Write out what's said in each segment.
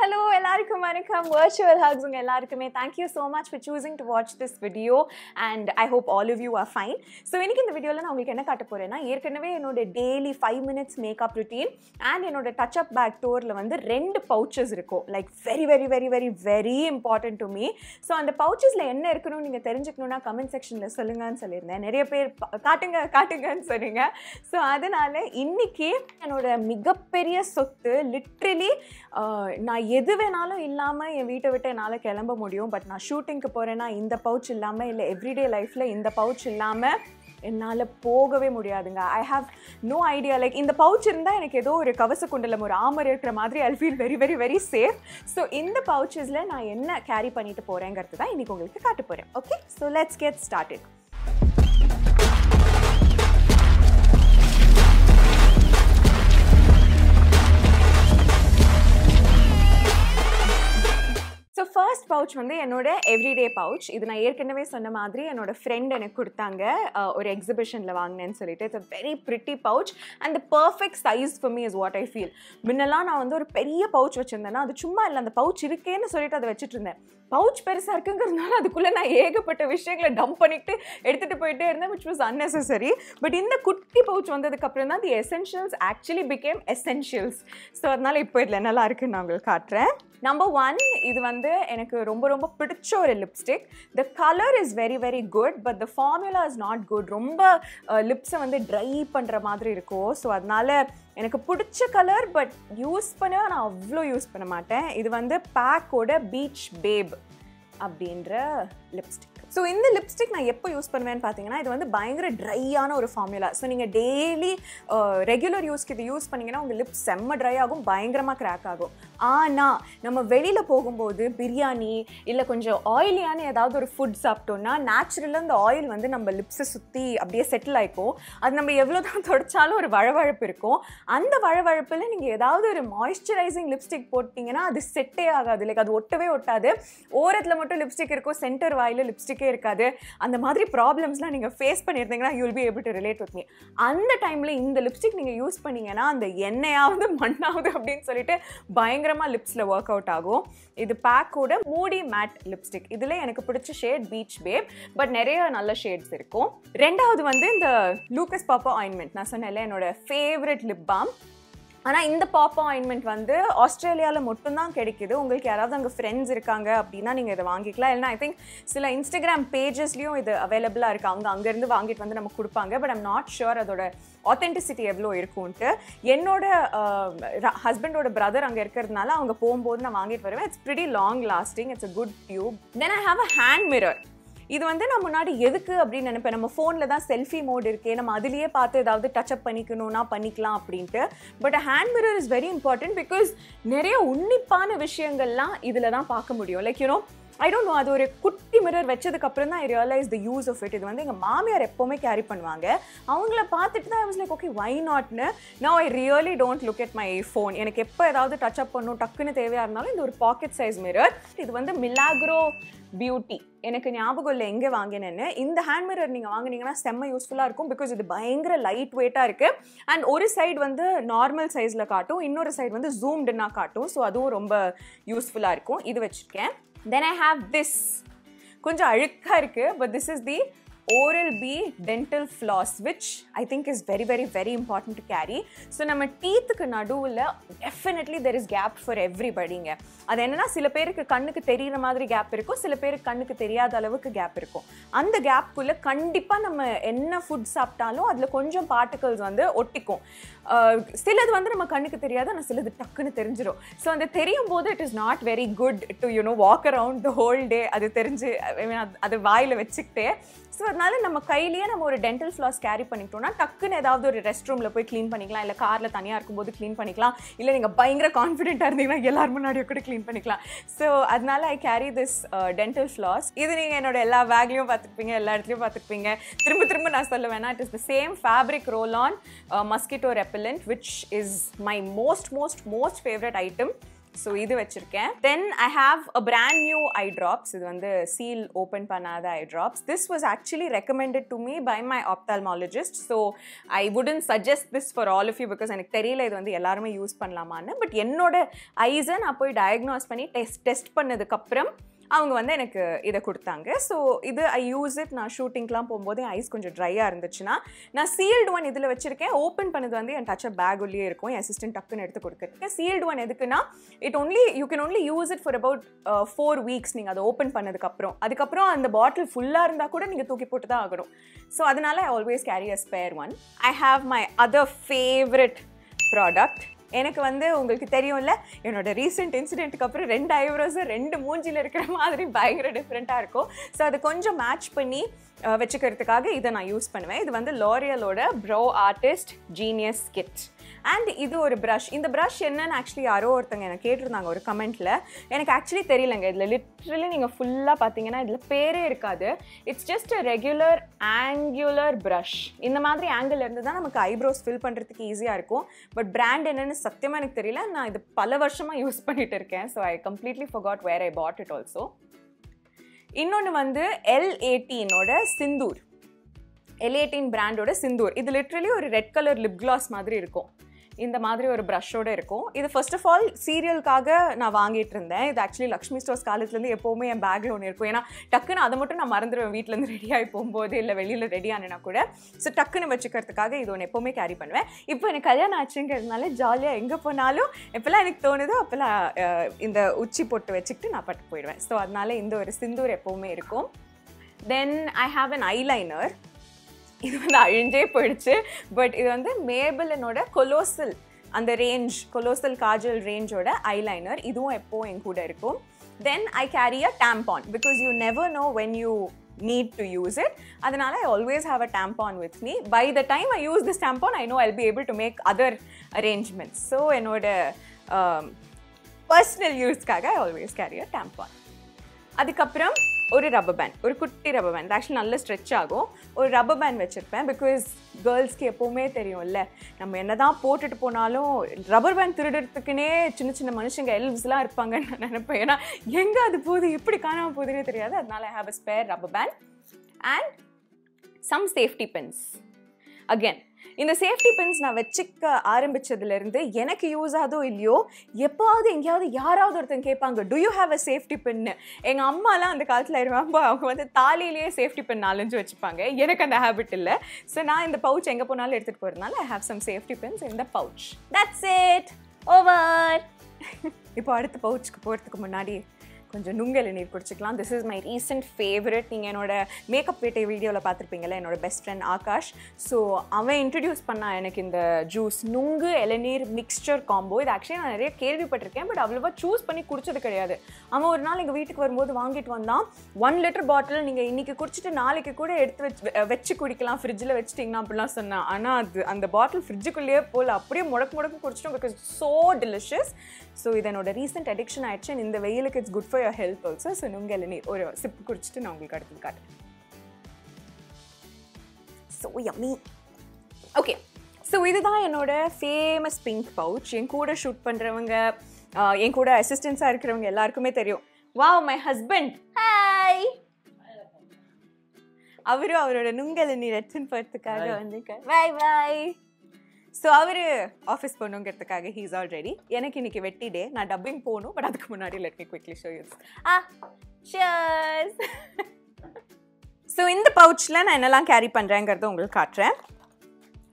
Hello எல்லாருக்கும் வணக்கம். Virtual hugs உங்கள் எல்லாருக்குமே. Thank you so much for choosing to watch this video and I hope all of you are fine so இன்னைக்கு இந்த வீடியோவில் நான் உங்களுக்கு என்ன காட்ட போகிறேன்னா ஏற்கனவே என்னோட daily five minutes makeup routine and என்னோட டச் அப் பேக் டோரில் வந்து ரெண்டு பவுச்சஸ் இருக்கும். Like very very very very very important to me so அந்த பவுச்சஸில் என்ன இருக்கணும்னு நீங்கள் தெரிஞ்சுக்கணுன்னா கமெண்ட் செக்ஷனில் சொல்லுங்கன்னு சொல்லியிருந்தேன். நிறைய பேர் காட்டுங்க காட்டுங்கன்னு சொன்னீங்க. ஸோ அதனால் இன்னைக்கு என்னோட மிகப்பெரிய சொத்து லிட்ரலி நான் எது வேணாலும் இல்லாமல் என் வீட்டை விட்டு என்னால் கிளம்ப முடியும். பட் நான் ஷூட்டிங்க்கு போகிறேன்னா இந்த பவுச் இல்லாமல் இல்லை எவ்ரிடே லைஃப்பில் இந்த பவுச் இல்லாமல் என்னால் போகவே முடியாதுங்க. I have no idea like இந்த பவுச் இருந்தால் எனக்கு ஏதோ ஒரு கவச குண்டலம் ஒரு ஆமர் இருக்கிற மாதிரி I feel very very very safe so இந்த பவுச்சஸில் நான் என்ன கேரி பண்ணிட்டு போகிறேங்கிறது தான் இன்றைக்கி உங்களுக்கு காட்ட போகிறேன் okay so let's get started first pouch வந்து என்னோட எவ்ரிடே பவுச் இது நான் ஏற்கனவே சொன்ன மாதிரி என்னோட ஃப்ரெண்ட் எனக்கு கொடுத்தாங்க. ஒரு எக்ஸிபிஷனில் வாங்கினேன்னு சொல்லிட்டு. It's a very pretty pouch and the perfect size for me is what I feel முன்னெல்லாம் நான் வந்து ஒரு பெரிய பவுச் வச்சுருந்தேன்னா அது சும்மா இல்லை அந்த பவுச் இருக்கேன்னு சொல்லிட்டு அதை வச்சுட்டு இருந்தேன். பவுச் பெருசாக இருக்குங்கிறதுனால அதுக்குள்ளே நான் ஏகப்பட்ட விஷயங்களை டம்ப் பண்ணிட்டு எடுத்துகிட்டு போயிட்டே இருந்தேன் விச் வாஸ் அன்னெசரி பட் இந்த குட்டி பவுச் வந்ததுக்கப்புறம் தான் the essentials actually became essentials so அதனால் இப்போ இதில் என்னெல்லாம் இருக்குன்னு நான் உங்களுக்கு காட்டுறேன். நம்பர் ஒன் இது வந்து எனக்கு ரொம்ப ரொம்ப பிடிச்ச ஒரு lipstick the colour is very very good but the formula is not good ரொம்ப லிப்ஸை வந்து ட்ரை பண்ணுற மாதிரி இருக்கும். ஸோ அதனால எனக்கு பிடிச்ச கலர் பட் யூஸ் பண்ண நான் அவ்வளோ யூஸ் பண்ண மாட்டேன். இது வந்து பேக்கோட பீச் பேப் அப்படின்ற லிப்ஸ்டிக் ஸோ இந்த லிப்ஸ்டிக் நான் எப்போ யூஸ் பண்ணுவேன்னு பார்த்தீங்கன்னா இது வந்து பயங்கர ட்ரையான ஒரு ஃபார்முலா ஸோ நீங்கள் டெய்லி ரெகுலர் யூஸ்க்கு இது யூஸ் பண்ணீங்கன்னா உங்கள் லிப்ஸ் செம்ம ட்ரை ஆகும் பயங்கரமாக கிராக் ஆகும். ஆனால் நம்ம வெளியில் போகும்போது பிரியாணி இல்லை கொஞ்சம் ஆயிலியான ஏதாவது ஒரு ஃபுட் சாப்பிட்டோம்னா நேச்சுரலாக அந்த ஆயில் வந்து நம்ம லிப்ஸை சுற்றி அப்படியே செட்டில் ஆகிக்கும் அது நம்ம எவ்வளோ தான் தொடச்சாலும் ஒரு வழவழப்பு இருக்கும். அந்த வழவழப்பில் நீங்கள் ஏதாவது ஒரு மாய்ஸ்சரைசிங் லிப்ஸ்டிக் போட்டிங்கன்னா அது செட்டே ஆகாது. லைக் அது ஒட்டவே ஒட்டாது. ஓரத்தில் மட்டும் லிப்ஸ்டிக் இருக்கும் சென்டர் வாயில் லிப்ஸ்டிக் லாஜிக்கே இருக்காது. அந்த மாதிரி ப்ராப்ளம்ஸ்லாம் நீங்கள் ஃபேஸ் பண்ணியிருந்தீங்கன்னா you'll be able to relate with me அந்த டைமில் இந்த லிப்ஸ்டிக் நீங்கள் யூஸ் பண்ணீங்கன்னா அந்த எண்ணெயாவது மண்ணாவது அப்படின்னு சொல்லிட்டு பயங்கரமாக லிப்ஸில் ஒர்க் அவுட் ஆகும். இது பேக்கோட மூடி மேட் லிப்ஸ்டிக் இதில் எனக்கு பிடிச்ச ஷேட் பீச் பேப் பட் நிறைய நல்ல ஷேட்ஸ் இருக்கும். ரெண்டாவது வந்து இந்த லூக்கஸ் பாப்பா ஆயின்மெண்ட் நான் சொன்னேன்ல என்னோட ஃபேவரட் லிப் பாம் ஆனால் இந்த பாப்பா ஆயின்மெண்ட் வந்து ஆஸ்திரேலியாவில் மட்டும்தான் கிடைக்குது. உங்களுக்கு யாராவது அங்கே ஃப்ரெண்ட்ஸ் இருக்காங்க அப்படின்னா நீங்கள் இதை வாங்கிக்கலாம். இல்லைனா ஐ திங்க் சில இன்ஸ்டாகிராம் பேஜஸ்லேயும் இது அவைலபிளாக இருக்குது அவங்க அங்கேருந்து வாங்கிட்டு வந்து நமக்கு கொடுப்பாங்க. பட் ஐம் நாட் ஷுர் அதோட ஆத்தென்டிசிட்டி எவ்வளோ இருக்கும்ன்ட்டு. என்னோட ஹஸ்பண்டோட பிரதர் அங்கே இருக்கிறதுனால அவங்க போகும்போது நான் வாங்கிட்டு வருவேன். It's pretty long lasting it's a good tube then I have a hand mirror இது வந்து நான் முன்னாடி எதுக்கு அப்படின்னு நினைப்பேன்? நம்ம ஃபோனில் தான் செல்ஃபி மோட் இருக்கே. நம்ம அதுலேயே பார்த்து ஏதாவது டச் அப் பண்ணிக்கணும்னா பண்ணிக்கலாம் அப்படின்ட்டு. But hand mirror is very important because நிறைய உன்னிப்பான விஷயங்கள்லாம் இதில் தான் பார்க்க முடியும். Like you know I don't know அது ஒரு குட்டி மிரர் வச்சதுக்கு அப்புறம் தான் I realise the use of it இது வந்து எங்கள் மாமியார் எப்போவுமே கேரி பண்ணுவாங்க. அவங்கள பார்த்துட்டு தான் I was like okay why நாட்னு நான் I really don't look at my phone எனக்கு எப்போ ஏதாவது டச் அப் பண்ணும் டக்குன்னு தேவையாக இருந்தாலும் இந்த ஒரு பாக்கெட் சைஸ் மிரர் இது வந்து மிலாக்ரோ பியூட்டி எனக்கு ஞாபகம் இல்லை எங்கே வாங்கினேன்னு. இந்த ஹேண்ட் மிரர் நீங்கள் வாங்கினீங்கன்னா செம்ம யூஸ்ஃபுல்லாக இருக்கும் பிகாஸ் இது பயங்கர லைட் வெயிட்டாக இருக்குது அண்ட் ஒரு சைடு வந்து நார்மல் சைஸில் காட்டும் இன்னொரு சைடு வந்து ஜூம்டுன்னா காட்டும். ஸோ அதுவும் ரொம்ப யூஸ்ஃபுல்லாக இருக்கும். இது வச்சுருக்கேன். தென் ஐ ஹாவ் திஸ் கொஞ்சம் அழுக்காக இருக்குது but this is the oral B dental floss which I think is very very very important to carry so நம்ம டீத்துக்கு நடுவில் definitely there is gap for எவ்ரிபடிங்க அது என்னன்னா சில பேருக்கு கண்ணுக்கு தெரிகிற மாதிரி கேப் இருக்கும் சில பேருக்கு கண்ணுக்கு தெரியாத அளவுக்கு கேப் இருக்கும். அந்த கேப்புக்குள்ளே கண்டிப்பாக நம்ம என்ன ஃபுட் சாப்பிட்டாலும் அதில் கொஞ்சம் பார்ட்டிகல்ஸ் வந்து ஒட்டிக்கும். சிலது வந்து நம்ம கண்ணுக்கு தெரியாது ஆனால் சிலது டக்குன்னு தெரிஞ்சிடும் ஸோ அந்த தெரியும் போது it is not very good to you know walk around the whole day அது தெரிஞ்சு ஐ மீன் அது- வாயில் வச்சுக்கிட்டே. ஸோ அது அதனால நம்ம கையிலேயே நம்ம ஒரு டென்டல் ஃப்ளாஸ் கேரி பண்ணிக்கிட்டோம்னா டக்குன்னு ஏதாவது ஒரு ரெஸ்ட் ரூமில் போய் க்ளீன் பண்ணிக்கலாம். இல்லை காரில் தனியாக இருக்கும்போது க்ளீன் பண்ணிக்கலாம். இல்லை நீங்கள் பயங்கர கான்ஃபிடென்ட்டாக இருந்தீங்கன்னா எல்லார் முன்னாடியும் கூட க்ளீன் பண்ணிக்கலாம். ஸோ அதனால I carry this dental floss இது நீங்கள் என்னோட எல்லா பேக்லையும் பார்த்துருப்பீங்க எல்லா இடத்துலையும் பார்த்துருப்பீங்க. திரும்ப திரும்ப நான் சொல்ல வேணா it is the same fabric roll on mosquito repellent which is my most most most favourite item so இது வச்சுருக்கேன். Then I have a brand new eye drops இது வந்து சீல் ஓப்பன் பண்ணாத eye drops this was actually recommended to me by my ophthalmologist so I wouldn't suggest this for all of you because எனக்கு தெரியல இது வந்து எல்லாருமே use பண்ணலாமான்னு. But என்னோட ஐஸை நான் போய் டயக்னோஸ் பண்ணி டெஸ்ட் டெஸ்ட் பண்ணதுக்கப்புறம் அவங்க வந்து எனக்கு இதை கொடுத்தாங்க. ஸோ இது ஐ யூஸ் இட் நான் ஷூட்டிங்லாம் போகும்போது என் ஐஸ் கொஞ்சம் ட்ரையாக இருந்துச்சுன்னா நான் சீல்டு ஒன் இதில் வச்சுருக்கேன். ஓப்பன் பண்ணது வந்து என் டச் பேக் உள்ளே இருக்கும். என் அசிஸ்டன்ட் டக்குன்னு எடுத்து கொடுக்குறதுக்கு. சீல்டு ஒன் எதுக்குன்னா it only you can only use it for about four weeks நீங்கள் அதை ஓப்பன் பண்ணதுக்கப்புறம் அதுக்கப்புறம் அந்த பாட்டில் ஃபுல்லாக இருந்தால் கூட நீங்கள் தூக்கி போட்டு தான் ஆகணும். ஸோ அதனால I always carry a spare one I have my other favourite product எனக்கு வந்து உங்களுக்கு தெரியும்ல என்னோட ரீசெண்ட் இன்சிடென்ட்டுக்கு அப்புறம் ரெண்டு ஐப்ரோஸும் ரெண்டு மூஞ்சியில் இருக்கிற மாதிரி பயங்கர டிஃப்ரெண்ட்டாக இருக்கும். ஸோ அது கொஞ்சம் மேட்ச் பண்ணி வச்சுக்கிறதுக்காக இதை நான் யூஸ் பண்ணுவேன். இது வந்து லோரியலோட brow artist genius kit and இது ஒரு ப்ரஷ் இந்த ப்ரஷ் என்னன்னு ஆக்சுவலி யாரோ ஒருத்தங்க எனக்கு கேட்டிருந்தாங்க ஒரு கமெண்ட்டில் எனக்கு ஆக்சுவலி தெரியலங்க. இதில் லிட்ரலி நீங்கள் ஃபுல்லாக பார்த்தீங்கன்னா இதில் பேரே இருக்காது. It's just a regular angular brush இந்த மாதிரி ஆங்கிள் இருந்து தான் நமக்கு ஐப்ரோஸ் ஃபில் பண்ணுறதுக்கு ஈஸியாக இருக்கும். பட் பிராண்ட் என்னன்னு சத்தியமாக எனக்கு தெரியல. நான் இது பல வருஷமாக யூஸ் பண்ணிட்டு இருக்கேன். So I completely forgot where I put it also இன்னொன்று வந்து எல் எயிட்டீனோட சிந்தூர். எல் எயிட்டீன் பிராண்டோட சிந்தூர். இது லிட்ரலி ஒரு ரெட் கலர் லிப் கிளாஸ் மாதிரி இருக்கும். இந்த மாதிரி ஒரு ப்ரஷ்ஷோடு இருக்கும். இது ஃபர்ஸ்ட் ஆஃப் ஆல் சீரியலுக்காக நான் வாங்கிட்டு இருந்தேன் இது ஆக்சுவலி லக்ஷ்மி ஸ்டோர்ஸ் காலத்துலேருந்து எப்போவுமே என் பேக்கில் ஒன்று இருக்கும். ஏன்னா டக்குன்னு அதை மட்டும் நான் மறந்துடுவேன் வீட்டிலேருந்து ரெடியாகி போகும்போது இல்லை வெளியில் ரெடி ஆனேனா கூட. ஸோ டக்குன்னு வச்சுக்கிறதுக்காக இது ஒன்று எப்போவுமே கேரி பண்ணுவேன். இப்போ எனக்கு கல்யாணம் ஆச்சுங்கிறதுனால ஜாலியாக எங்கே போனாலும் எப்போல்லாம் எனக்கு தோணுதோ அப்போல்லாம் இந்த உச்சி போட்டு வச்சுக்கிட்டு நான் பட்டு போயிடுவேன். ஸோ அதனால இந்த ஒரு சிந்தூர் எப்போவுமே இருக்கும். Then I have an eyeliner இது வந்து அழிஞ்சே போயிடுச்சு. பட் இது வந்து மேபிளனோட கொலோசல் அந்த ரேஞ்ச் கொலோசல் காஜல் ரேஞ்சோட ஐலைனர் இதுவும் எப்போ என் கூட இருக்கும். Then I carry a tampon because you never know when you need to use it அதனால I always have a tampon with me by the time I use this tampon I know I'll be able to make other arrangements so என்னோட personal யூஸ்க்காக I always carry a tampon அதுக்கப்புறம் ஒரு rubber band ஒரு குட்டி rubber band actually நல்ல stretch ஆகும் ஒரு rubber band வச்சுருப்பேன் because கேர்ள்ஸ்க்கு எப்போவுமே தெரியும்ல நம்ம என்ன தான் போட்டுட்டு போனாலும் ரப்பர் பேண்ட் திருடுறதுக்குனே சின்ன சின்ன மனுஷங்க எல்வ்ஸ்லாம் இருப்பாங்கன்னு நான் நினைப்பேன் ஏன்னா எங்கே அது போகுது எப்படி காணாமல் போகுதுன்னே தெரியாது அதனால I have a spare rubber band and some safety pins again இந்த சேஃப்டி பின்ஸ் நான் வச்சுக்க ஆரம்பிச்சதுலேருந்து எனக்கு யூஸ் ஆகுதோ இல்லையோ எப்போவாவது எங்கேயாவது யாராவது ஒருத்தங்க கேட்பாங்க do you have a safety pin எங்கள் அம்மாலாம் அந்த காலத்தில் இருவாங்க அவங்க வந்து தாலியிலேயே சேஃப்டி பென் நாலஞ்சு வச்சுப்பாங்க. எனக்கு அந்த ஹேபிட் இல்லை. ஸோ நான் இந்த பவுச் எங்கே போனாலும் எடுத்துகிட்டு போகிறதுனால I have some safety pins இந்த பவுச் தட்ஸ் இட் ஓவர் இப்போ அடுத்த பவுச்சுக்கு போகிறதுக்கு முன்னாடி கொஞ்சம் நுங்கல் நீர் குடிச்சிக்கலாம் this is my recent favourite நீங்கள் என்னோட மேக்கப் பேட்டை வீடியோவில் பார்த்துருப்பீங்கல்ல என்னோட பெஸ்ட் ஃப்ரெண்ட் ஆகாஷ். ஸோ அவன் இன்ட்ரடியூஸ் பண்ணால் எனக்கு இந்த ஜூஸ் நுங்கு இளநீர் மிக்ஸ்டர் காம்போ இது ஆக்சுவலி நான் நிறைய கேள்விப்பட்டிருக்கேன் பட் அவ்வளோவா சூஸ் பண்ணி குடிச்சது கிடையாது. அவன் ஒரு நாள் எங்கள் வீட்டுக்கு வரும்போது வாங்கிட்டு வந்தான். ஒன் லிட்டர் பாட்டில் நீங்கள் இன்றைக்கி குடிச்சிட்டு நாளைக்கு கூட எடுத்து வச்சு வச்சு குடிக்கலாம். ஃப்ரிட்ஜில் வச்சுட்டிங்கன்னா அப்படிலாம் சொன்னான். ஆனால் அது அந்த பாட்டில் ஃப்ரிட்ஜுக்குள்ளேயே போல் அப்படியே முடக்கு முடக்கு குடிச்சிட்டு உங்களுக்கு ஸோ டெலிஷியஸ் ஸோ இது என்னோட ரீசெண்ட் அடிக்ஷன் ஆயிடுச்சு இந்த வெயிலுக்கு it's good for your health also so நுங்க இளநீர் ஒரு சிப் குடிச்சிட்டு நான் உங்களுக்கு அடுத்தது காட்டுறேன். ஸோ யம்மி ஓகே ஸோ இதுதான் என்னோட ஃபேமஸ் பிங்க் பவுச் என் கூட ஷூட் பண்ணுறவங்க என் கூட அசிஸ்டன்ஸாக இருக்கிறவங்க எல்லாருக்குமே தெரியும். வாவ் மை ஹஸ்பண்ட் ஹாய் அவரும் அவரோட நுங்கல் நீர் எடுத்துன்னு போகிறதுக்காக வந்திருக்கார். பாய் பாய் ஸோ அவர் ஆஃபீஸ் போகணுங்கிறதுக்காக ஹீஸ் ஆல் ரெடி எனக்கு இன்னைக்கு வெட்டி டே நான் டப்பிங் போகணும் பட் அதுக்கு முன்னாடி let me quickly show use a shears so இந்த பவுச்சில் நான் என்னெல்லாம் கேரி பண்ணுறேங்கிறத உங்களுக்கு காட்டுறேன்.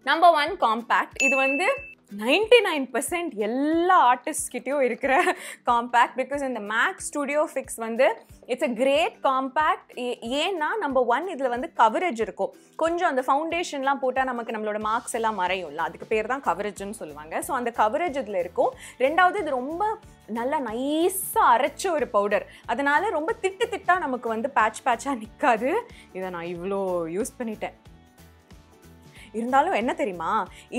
நம்பர் ஒன் காம்பேக்ட் இது வந்து நைன்டி நைன் பர்சன்ட் எல்லா ஆர்டிஸ்ட்கிட்டையும் இருக்கிற காம்பேக்ட் பிகாஸ் இந்த மேக் ஸ்டுடியோ ஃபிக்ஸ் வந்து இட்ஸ் அ கிரேட் காம்பேக்ட் ஏன்னா நம்பர் ஒன் இதில் வந்து கவரேஜ் இருக்கும். கொஞ்சம் அந்த ஃபவுண்டேஷன்லாம் போட்டால் நமக்கு நம்மளோட மார்க்ஸ் எல்லாம் மறையும்ல. அதுக்கு பேர் தான் கவரேஜ்னு சொல்லுவாங்க. ஸோ அந்த கவரேஜ் இதில் இருக்கும். ரெண்டாவது இது ரொம்ப நல்லா நைஸாக அரைச்ச ஒரு பவுடர் அதனால ரொம்ப திட்டு திட்டாக நமக்கு வந்து பேட்ச் பேட்சாக நிற்காது இதை நான் இவ்வளோ யூஸ் பண்ணிட்டேன். இருந்தாலும் என்ன தெரியுமா?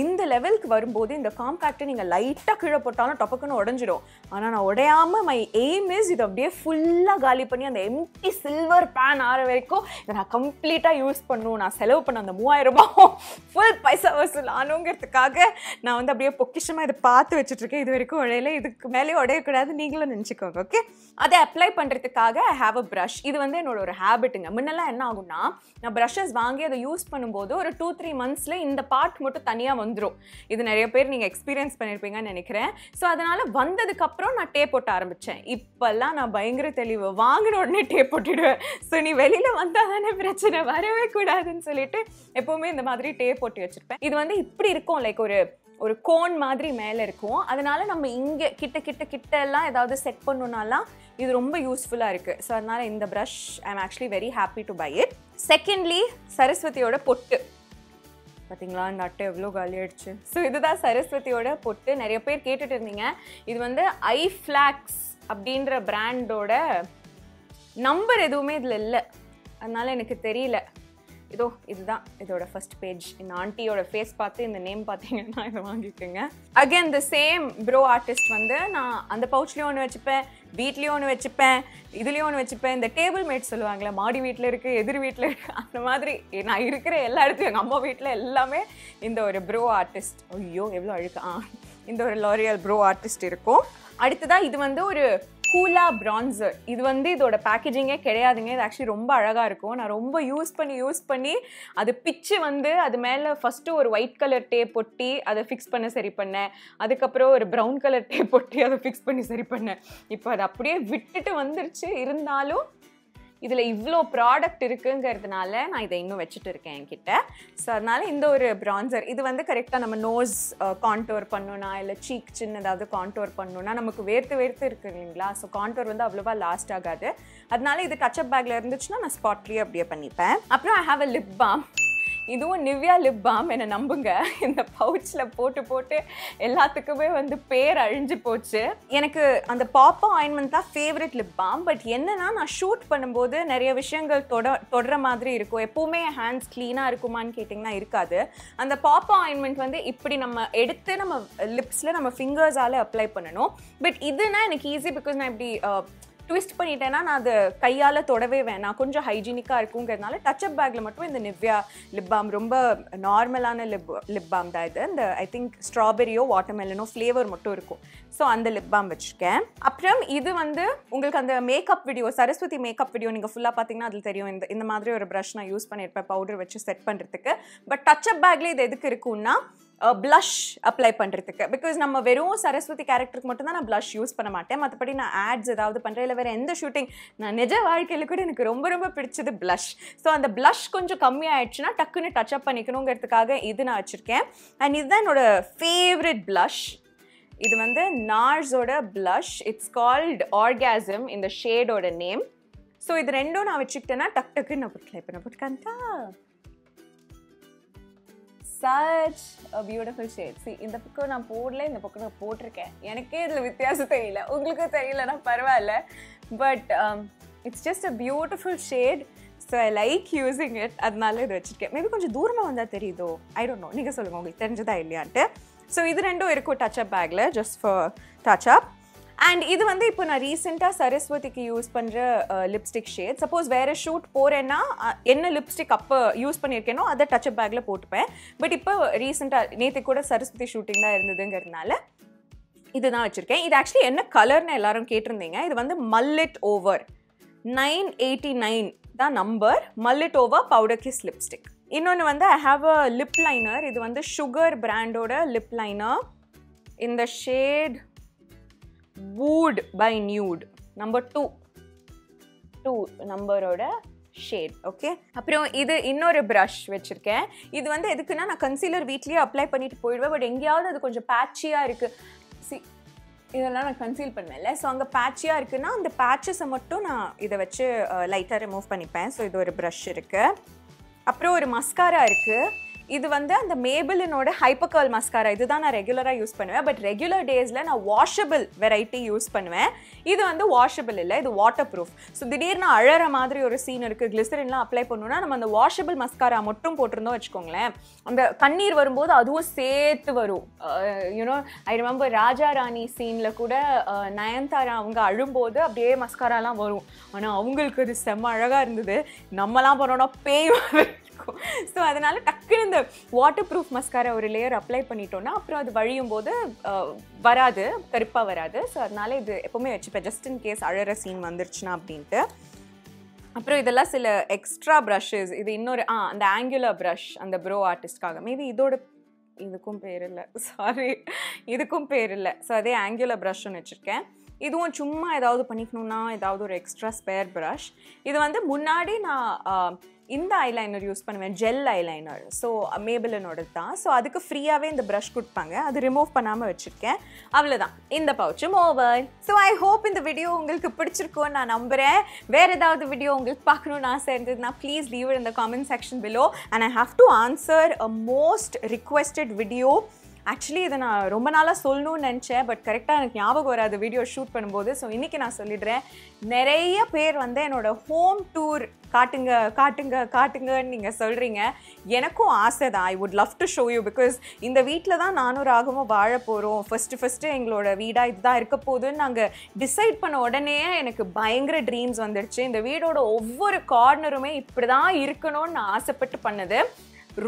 இந்த லெவலுக்கு வரும்போது இந்த காம்பேக்டை நீங்கள் லைட்டாக கீழே போட்டாலும் டொப்பக்குன்னு உடஞ்சிடும். ஆனால் நான் உடையாமல் மை எய்ம் இஸ் இது அப்படியே ஃபுல்லாக காலி பண்ணி அந்த எம்டி சில்வர் பேன் ஆற வரைக்கும் இதை நான் கம்ப்ளீட்டாக யூஸ் பண்ணும். நான் செலவு பண்ண அந்த மூவாயிரம் ரூபாய் ஃபுல் பைசா வசூல் ஆனுங்கிறதுக்காக நான் வந்து அப்படியே பொக்கிஷமாக இதை பார்த்து வச்சுட்ருக்கேன் இது வரைக்கும் உடையில. இதுக்கு மேலே உடையக்கூடாது. நீங்களும் நினச்சிக்கோங்க ஓகே அதை அப்ளை பண்ணுறதுக்காக ஐ ஹாவ் அ ப்ரஷ் இது வந்து என்னோட ஒரு ஹேபிட்டுங்க முன்னெல்லாம் என்ன ஆகும்னா நான் ப்ரஷஸ் வாங்கி அதை யூஸ் பண்ணும்போது ஒரு டூ த்ரீ மந்த்ஸ் மந்த்ஸில் இந்த பார்ட் மட்டும் தனியாக வந்துடும் இது நிறைய பேர் நீங்கள் எக்ஸ்பீரியன்ஸ் பண்ணியிருப்பீங்கன்னு நினைக்கிறேன். ஸோ அதனால் வந்ததுக்கப்புறம் நான் டேப் போட்ட ஆரம்பித்தேன் இப்போல்லாம் நான் பயங்கர தெளிவு. வாங்கின உடனே டேப் போட்டுடுவேன். ஸோ நீ வெளியில் வந்தால் தானே பிரச்சனை. வரவே கூடாதுன்னு சொல்லிட்டு எப்போவுமே இந்த மாதிரி டேப் போட்டு வச்சுருப்பேன். இது வந்து இப்படி இருக்கும். லைக் ஒரு ஒரு கோன் மாதிரி மேலே இருக்கும். அதனால நம்ம இங்கே கிட்ட கிட்ட கிட்ட எல்லாம் ஏதாவது செட் பண்ணுனாலாம் இது ரொம்ப யூஸ்ஃபுல்லாக இருக்குது ஸோ அதனால் இந்த brush I am actually very happy to buy it secondly சரஸ்வதியோட பொட்டு. பார்த்தீங்களா இந்த அட்டை எவ்வளோ காலி ஆயிடுச்சு. ஸோ இதுதான் சரஸ்வதியோட பொட்டு. நிறைய பேர் கேட்டுட்டு இருந்தீங்க. இது வந்து ஐ ஃப்ளாக்ஸ் அப்படின்ற பிராண்டோட நம்பர் எதுவுமே இதில் இல்லை. அதனால் எனக்கு தெரியல. இதோ இதுதான் இதோட ஃபர்ஸ்ட் பேஜ் இந்த ஆண்டியோட ஃபேஸ் பார்த்து இந்த நேம் பார்த்தீங்கன்னா இதை வாங்கிக்கோங்க. Again the same brow artist வந்து நான் அந்த பவுச்லேயும் ஒன்று வச்சுப்பேன் வீட்லேயும் ஒன்று வச்சுப்பேன் இதுலேயும் ஒன்று வச்சுப்பேன். இந்த டேபிள் மேட் சொல்லுவாங்களே மாடி வீட்டில் இருக்குது எதிர் வீட்டில் இருக்குது அந்த மாதிரி நான் இருக்கிற எல்லா இடத்துலையும் எங்கள் அம்மா வீட்டில் எல்லாமே இந்த ஒரு ப்ரோ ஆர்டிஸ்ட் ஐயோ எவ்வளோ அழுக்கு. ஆ இந்த ஒரு லாரியல் ப்ரோ ஆர்டிஸ்ட் இருக்கும். அடுத்ததாக இது வந்து ஒரு கூலா பிரான்சர் இது வந்து இதோட பேக்கேஜிங்கே கிடையாதுங்க. இது ஆக்சுவலி ரொம்ப அழகாக இருக்கும். நான் ரொம்ப யூஸ் பண்ணி யூஸ் பண்ணி அது பிச்சு வந்து அது மேலே ஃபஸ்ட்டு ஒரு ஒயிட் கலர் டேப் ஒட்டி அதை ஃபிக்ஸ் பண்ண சரி பண்ணேன். அதுக்கப்புறம் ஒரு ப்ரௌன் கலர் டேப் ஒட்டி அதை ஃபிக்ஸ் பண்ணி சரி பண்ணேன். இப்போ அது அப்படியே விட்டுட்டு வந்துருச்சு. இருந்தாலும் இதில் இவ்வளோ ப்ராடக்ட் இருக்குங்கிறதுனால நான் இதை இன்னும் வச்சுட்டு இருக்கேன் என்கிட்ட. ஸோ அதனால் இந்த ஒரு பிரான்சர் இது வந்து கரெக்டாக நம்ம நோஸ் கான்டோர் பண்ணணும்னா இல்லை சீக் சின்ன ஏதாவது கான்டோர் பண்ணணும்னா நமக்கு வேர்த்து வேர்த்து இருக்கு இல்லைங்களா? ஸோ கான்டோர் வந்து அவ்வளோவா லாஸ்ட் ஆகாது. அதனால இது டச்சப் பேக்கில் இருந்துச்சுன்னா நான் ஸ்பாட்லேயே அப்படியே பண்ணிப்பேன். அப்புறம் I have a lip balm இதுவும் நிவ்யா லிப் பாம் என்னை நம்புங்க. இந்த பவுச்சில் போட்டு போட்டு எல்லாத்துக்குமே வந்து பேர் அழிஞ்சு போச்சு. எனக்கு அந்த பாப்பா ஆயின்மெண்ட் தான் ஃபேவரட் லிப் பாம் பட் என்னன்னா நான் ஷூட் பண்ணும்போது நிறைய விஷயங்கள் தொட தொடுற மாதிரி இருக்கும். எப்போவுமே ஹேண்ட்ஸ் க்ளீனாக இருக்குமான்னு கேட்டிங்கன்னா இருக்காது. அந்த பாப்பா ஆயின்மெண்ட் வந்து இப்படி நம்ம எடுத்து நம்ம லிப்ஸில் நம்ம ஃபிங்கர்ஸால் அப்ளை பண்ணணும். பட் இதுனா எனக்கு ஈஸி பிகாஸ் நான் இப்படி ட்விஸ்ட் பண்ணிட்டேன்னா நான் அது கையால் தொடவே வேணாம். கொஞ்சம் ஹைஜீனிக்காக இருக்குங்கிறதுனால டச்சப் பேக்கில் மட்டும் இந்த நிவ்யா லிப் பாம் ரொம்ப நார்மலான லிப் லிப் பாம் தான் இது. இந்த ஐ திங்க் ஸ்ட்ராபெரியோ வாட்டர்மெலனோ ஃப்ளேவர் மட்டும் இருக்கும். ஸோ அந்த லிப் பாம் வச்சுருக்கேன். அப்புறம் இது வந்து உங்களுக்கு அந்த makeup video Saraswati makeup video நீங்கள் ஃபுல்லாக பார்த்தீங்கன்னா அதில் தெரியும். இந்த இந்த மாதிரி ஒரு ப்ரஷ் நான் யூஸ் பண்ணியிருப்பேன் பவுடர் வச்சு செட் பண்ணுறதுக்கு பட் டச்சப் பேக்லேயே இது எதுக்கு இருக்குன்னா ப்ளஷ் அப்ளை பண்ணுறதுக்கு பிகாஸ் நம்ம வெறும் சரஸ்வதி கேரக்டருக்கு மட்டும்தான் நான் ப்ளஷ் யூஸ் பண்ண மாட்டேன். மற்றபடி நான் ஆட்ஸ் ஏதாவது பண்ணுறேன் இல்லை வேறு எந்த ஷூட்டிங் நான் நிஜ வாழ்க்கையில் கூட எனக்கு ரொம்ப ரொம்ப பிடிச்சது ப்ளஷ் ஸோ அந்த ப்ளஷ் கொஞ்சம் கம்மியாயிடுச்சுன்னா டக்குன்னு டச் அப் பண்ணிக்கணுங்கிறதுக்காக இது நான் வச்சுருக்கேன். அண்ட் இதுதான் என்னோடய ஃபேவரட் ப்ளஷ் இது வந்து நார்ஸோட ப்ளஷ் இட்ஸ் கால்ட் ஆர்காசம் இந்த ஷேடோட நேம் ஸோ இது ரெண்டும் நான் வச்சுக்கிட்டேன்னா டக் டக்குன்னு நான் போட்டுக்கலாம். இப்போ நான் போட்டுக்கான்ட்டா such a beautiful shade see இந்த பக்கம் நான் போடல இந்த பக்கம் நான் போட்டிருக்கேன். எனக்கே இதில் வித்தியாசம் தெரியல உங்களுக்கும் தெரியலனா பரவாயில்ல. But it's just a beautiful shade so I like using it அதனால இது வச்சுருக்கேன். மேபி கொஞ்சம் தூரமாக வந்தால் தெரியுதோ? ஐ டோன்ட் நோ நீங்கள் சொல்லுங்கள் உங்களுக்கு தெரிஞ்சதா இல்லையான்ட்டு. ஸோ இது ரெண்டும் இருக்கும் டச் அப் பேக்கில் just for touch up and இது வந்து இப்போ நான் ரீசெண்டாக சரஸ்வதிக்கு யூஸ் பண்ணுற லிப்ஸ்டிக் ஷேட் சப்போஸ் வேறு ஷூட் போகிறேன்னா என்ன லிப்ஸ்டிக் அப்போ யூஸ் பண்ணியிருக்கேனோ அதை டச் அப் பேக்கில் போட்டுப்பேன். பட் இப்போ ரீசெண்டாக நேற்று கூட சரஸ்வதி ஷூட்டிங் தான் இருந்ததுங்கிறதுனால இதுதான் வச்சுருக்கேன். இது ஆக்சுவலி என்ன கலர்னு எல்லாரும் கேட்டிருந்தீங்க. இது வந்து mulled over nine eighty nine தான் number mulled over powder kiss lipstick இன்னொன்று வந்து I have a lip liner இது வந்து சுகர் பிராண்டோட லிப் லைனர் இந்த shade wooed by nude number two two நம்பரோட ஷேட் ஓகே அப்புறம் இது இன்னொரு ப்ரஷ் வச்சுருக்கேன். இது வந்து எதுக்குன்னா நான் கன்சீலர் வீட்லேயே அப்ளை பண்ணிட்டு போயிடுவேன். பட் எங்கேயாவது அது கொஞ்சம் பேட்சியாக இருக்குது சி இதெல்லாம் நான் கன்சீல் பண்ணுவேன்ல. ஸோ அங்கே பேட்சியாக இருக்குன்னா அந்த பேட்சஸை மட்டும் நான் இதை வச்சு லைட்டாக ரிமூவ் பண்ணிப்பேன். ஸோ இது ஒரு ப்ரஷ் இருக்குது அப்புறம் ஒரு மஸ்காரா இருக்குது இது வந்து அந்த மேபிளினோட ஹைப்பர் கர்ல் மஸ்காரா இதுதான் நான் ரெகுலராக யூஸ் பண்ணுவேன். பட் ரெகுலர் டேஸில் நான் வாஷபிள் வெரைட்டி யூஸ் பண்ணுவேன். இது வந்து வாஷபிள் இல்லை இது வாட்டர் ப்ரூஃப் ஸோ திடீர்னு அழற மாதிரி ஒரு சீன் இருக்குது கிளிசரின்லாம் அப்ளை பண்ணணும்னா நம்ம அந்த வாஷபிள் மஸ்காரா மட்டும் போட்டிருந்தோம் வச்சுக்கோங்களேன். அந்த கண்ணீர் வரும்போது அதுவும் சேர்த்து வரும். You know I remember Raja Rani சீனில் கூட நயன்தாரா அவங்க அழும்போது அப்படியே மஸ்காராலாம் வரும். ஆனால் அவங்களுக்கு அது செம்ம அழகாக இருந்தது. நம்மலாம் பண்ணோன்னா பேய் இருக்கும். ஸோ அதனால் டக்குன்னு இந்த வாட்டர் ப்ரூஃப் மஸ்காரா ஒரு லேயர் அப்ளை பண்ணிட்டோன்னா அப்புறம் அது வழியும் போது வராது கருப்பாக வராது. ஸோ அதனால இது எப்போவுமே வச்சுப்பேன். ஜஸ்ட் இன் கேஸ் அழற சீன் வந்துருச்சுன்னா அப்படின்ட்டு. அப்புறம் இதெல்லாம் சில எக்ஸ்ட்ரா ப்ரஷ்ஷஸ் இது இன்னொரு ஆ அந்த ஆங்குலர் ப்ரஷ் அந்த ப்ரோ ஆர்டிஸ்ட்காக மேபி இதோட இதுக்கும் பேர் இல்லை. சாரி இதுக்கும் பேர் இல்லை. ஸோ அதே ஆங்குலர் ப்ரஷ் ஒன்று வச்சுருக்கேன். இதுவும் சும்மா ஏதாவது பண்ணிக்கணும்னா ஏதாவது ஒரு எக்ஸ்ட்ரா ஸ்பேர் ப்ரஷ் இது வந்து முன்னாடி நான் இந்த ஐலைனர் யூஸ் பண்ணுவேன் ஜெல் ஐலைனர் ஸோ மேபிளனோட தான். ஸோ அதுக்கு ஃப்ரீயாகவே இந்த ப்ரஷ் கொடுப்பாங்க. அது ரிமூவ் பண்ணாமல் வச்சுருக்கேன். அவ்வளோதான் இந்த பவுச்சும் ஓவர் ஸோ ஐ ஹோப் இந்த வீடியோ உங்களுக்கு பிடிச்சிருக்கும்னு நான் நம்புகிறேன் வேறு ஏதாவது வீடியோ உங்களுக்கு பார்க்கணுன்னு ஆசை இருந்ததுன்னா ப்ளீஸ் லீவ் இந்த comment section below and I have to answer a most requested video actually இதை நான் ரொம்ப நாளாக சொல்லணும்னு நினச்சேன் பட் கரெக்டாக எனக்கு ஞாபகம் வராது. வீடியோ ஷூட் பண்ணும்போது ஸோ இன்றைக்கி நான் சொல்லிடுறேன். நிறைய பேர் வந்து என்னோடய ஹோம் டூர் காட்டுங்க காட்டுங்க காட்டுங்கன்னு நீங்கள் சொல்கிறீங்க எனக்கும் ஆசை தான் I would love to show you because இந்த வீட்டில் தான் நானும் ராகமும் வாழ போகிறோம் ஃபஸ்ட்டு ஃபஸ்ட்டு எங்களோட வீடாக இதுதான் இருக்க போகுதுன்னு நாங்கள் டிசைட் பண்ண உடனே எனக்கு பயங்கர ட்ரீம்ஸ் வந்துடுச்சு. இந்த வீடோட ஒவ்வொரு கார்னருமே இப்படி தான் இருக்கணும்னு நான் ஆசைப்பட்டு பண்ணது.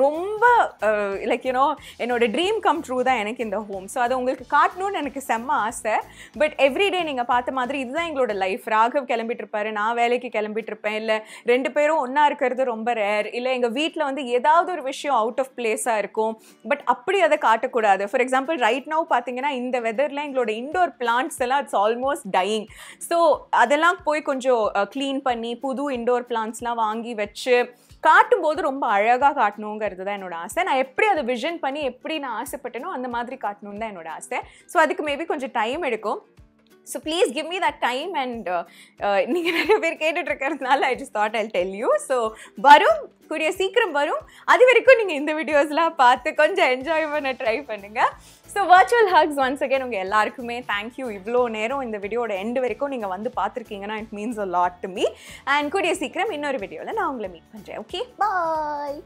ரொம்ப லைக் யூனோ என்னோட ட்ரீம் கம் ட்ரூ தான் எனக்கு இந்த ஹோம் ஸோ அதை உங்களுக்கு காட்டணும்னு எனக்கு செம்ம ஆசை. பட் எவ்ரிடே நீங்கள் பார்த்த மாதிரி இதுதான் எங்களோட லைஃப் ராகவ் கிளம்பிட்டு இருப்பாரு நான் வேலைக்கு கிளம்பிட்டு இருப்பேன். இல்லை ரெண்டு பேரும் ஒன்றா இருக்கிறது ரொம்ப ரேர் இல்லை எங்கள் வீட்டில் வந்து ஏதாவது ஒரு விஷயம் அவுட் ஆஃப் பிளேஸாக இருக்கும். பட் அப்படி அதை காட்டக்கூடாது. ஃபார் எக்ஸாம்பிள் ரைட் நவ் பார்த்தீங்கன்னா இந்த வெதரில் எங்களோட இண்டோர் பிளான்ட்ஸ் எல்லாம் இட்ஸ் ஆல்மோஸ்ட் டையிங் ஸோ அதெல்லாம் போய் கொஞ்சம் க்ளீன் பண்ணி புது இண்டோர் பிளான்ட்ஸ்லாம் வாங்கி வச்சு காட்டும்போது ரொம்ப அழகாக காட்டணுங்கிறது தான் என்னோட ஆசை. நான் எப்படி அதை விஷன் பண்ணி எப்படி நான் ஆசைப்பட்டேனோ அந்த மாதிரி காட்டணும்னு தான் என்னோட ஆசை. ஸோ அதுக்கு மேபி கொஞ்சம் டைம் எடுக்கும். So please give me that time and நீங்கள் நிறைய பேர் கேட்டுட்டு இருக்கிறதுனால I just thought I tell you so வரும். கூடிய சீக்கிரம் வரும். அது வரைக்கும் நீங்கள் இந்த வீடியோஸ்லாம் பார்த்து கொஞ்சம் என்ஜாய் பண்ண ட்ரை பண்ணுங்கள் so virtual hugs once again உங்கள் எல்லாருக்குமே தேங்க்யூ இவ்வளோ நேரம் இந்த வீடியோட எண்டு வரைக்கும் நீங்கள் வந்து பார்த்துருக்கீங்கன்னா it means a lot to me and கூடிய சீக்கிரம் இன்னொரு வீடியோவில் நான் உங்களை மீட் பண்ணுறேன் ஓகே பாய்